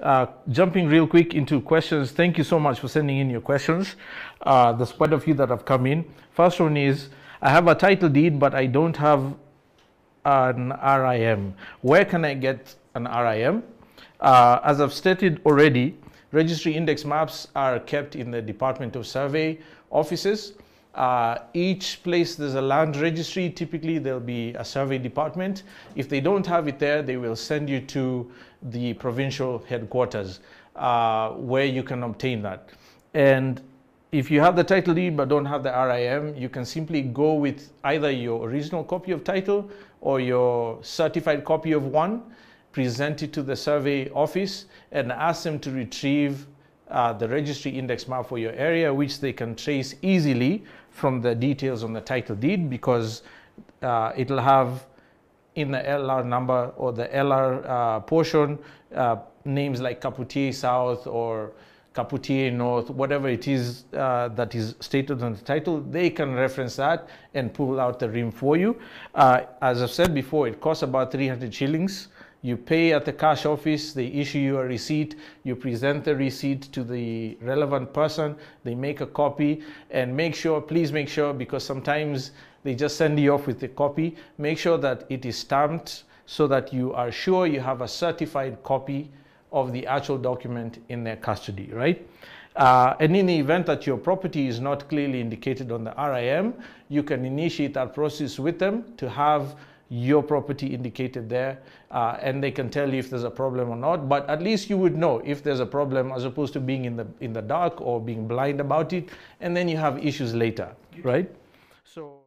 Uh, jumping real quick into questions, thank you so much for sending in your questions. Uh, there's quite a few that have come in. First one is I have a title deed, but I don't have an RIM. Where can I get an RIM? Uh, as I've stated already, registry index maps are kept in the Department of Survey offices. Uh, each place there's a land registry, typically there'll be a survey department. If they don't have it there, they will send you to the provincial headquarters uh, where you can obtain that. And if you have the title deed but don't have the RIM, you can simply go with either your original copy of title or your certified copy of one, present it to the survey office and ask them to retrieve uh, the registry index map for your area, which they can trace easily from the details on the title deed because uh, it'll have in the LR number or the LR uh, portion uh, names like Kaputiei South or Kaputiei North, whatever it is uh, that is stated on the title, they can reference that and pull out the RIM for you. Uh, as I've said before, it costs about 300 shillings you pay at the cash office, they issue you a receipt, you present the receipt to the relevant person, they make a copy, and make sure, please make sure, because sometimes they just send you off with a copy, make sure that it is stamped so that you are sure you have a certified copy of the actual document in their custody, right? Uh, and in the event that your property is not clearly indicated on the RIM, you can initiate that process with them to have your property indicated there uh, and they can tell you if there's a problem or not but at least you would know if there's a problem as opposed to being in the in the dark or being blind about it and then you have issues later right? so